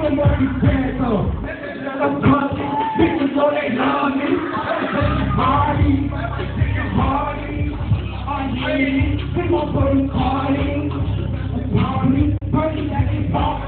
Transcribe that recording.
these bands on. I'm talking, bitches know they love me. Party, party, I'm ready. People put me calling. party, party that is party.